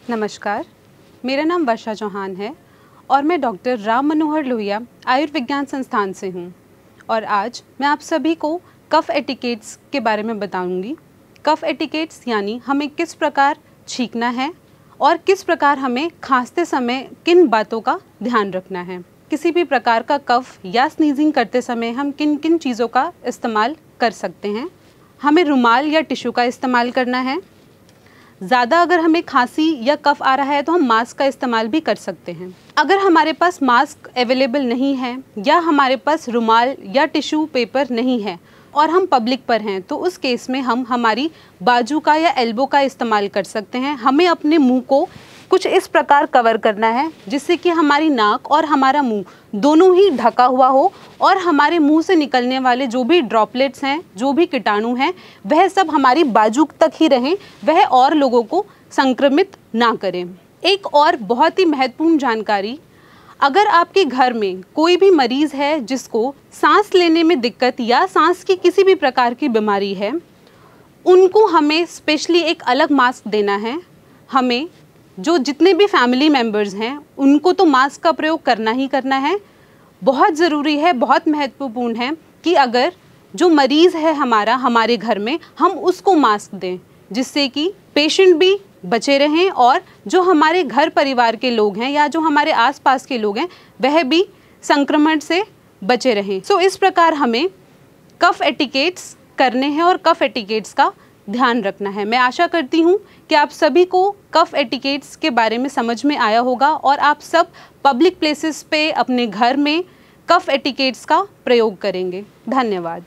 नमस्कार। मेरा नाम वर्षा चौहान है और मैं डॉक्टर राम मनोहर लोहिया आयुर्विज्ञान संस्थान से हूँ। और आज मैं आप सभी को कफ एटिकेट्स के बारे में बताऊँगी। कफ एटिकेट्स यानी हमें किस प्रकार छींकना है और किस प्रकार हमें खांसते समय किन बातों का ध्यान रखना है। किसी भी प्रकार का कफ या स्नीजिंग करते समय हम किन किन चीज़ों का इस्तेमाल कर सकते हैं। हमें रुमाल या टिश्यू का इस्तेमाल करना है। ज़्यादा अगर हमें खांसी या कफ आ रहा है तो हम मास्क का इस्तेमाल भी कर सकते हैं। अगर हमारे पास मास्क अवेलेबल नहीं है या हमारे पास रुमाल या टिश्यू पेपर नहीं है और हम पब्लिक पर हैं तो उस केस में हम हमारी बाजू का या एल्बो का इस्तेमाल कर सकते हैं। हमें अपने मुँह को कुछ इस प्रकार कवर करना है, जिससे कि हमारी नाक और हमारा मुँह दोनों ही ढका हुआ हो और हमारे मुँह से निकलने वाले जो भी ड्रॉपलेट्स हैं, जो भी कीटाणु हैं, वह सब हमारी बाजू तक ही रहें, वह और लोगों को संक्रमित ना करें। एक और बहुत ही महत्वपूर्ण जानकारी, अगर आपके घर में कोई भी मरीज़ है जिसको सांस लेने में दिक्कत या सांस की किसी भी प्रकार की बीमारी है, उनको हमें स्पेशली एक अलग मास्क देना है। हमें जो जितने भी फैमिली मेंबर्स हैं उनको तो मास्क का प्रयोग करना ही करना है। बहुत ज़रूरी है बहुत महत्वपूर्ण है कि अगर जो मरीज़ है हमारा हमारे घर में हम उसको मास्क दें जिससे कि पेशेंट भी बचे रहें और जो हमारे घर परिवार के लोग हैं या जो हमारे आसपास के लोग हैं वह भी संक्रमण से बचे रहें। सो so, इस प्रकार हमें कफ एटिकेट्स करने हैं और कफ एटिकेट्स का ध्यान रखना है। मैं आशा करती हूँ कि आप सभी को कफ एटिकेट्स के बारे में समझ में आया होगा और आप सब पब्लिक प्लेसेस पे अपने घर में कफ एटिकेट्स का प्रयोग करेंगे। धन्यवाद।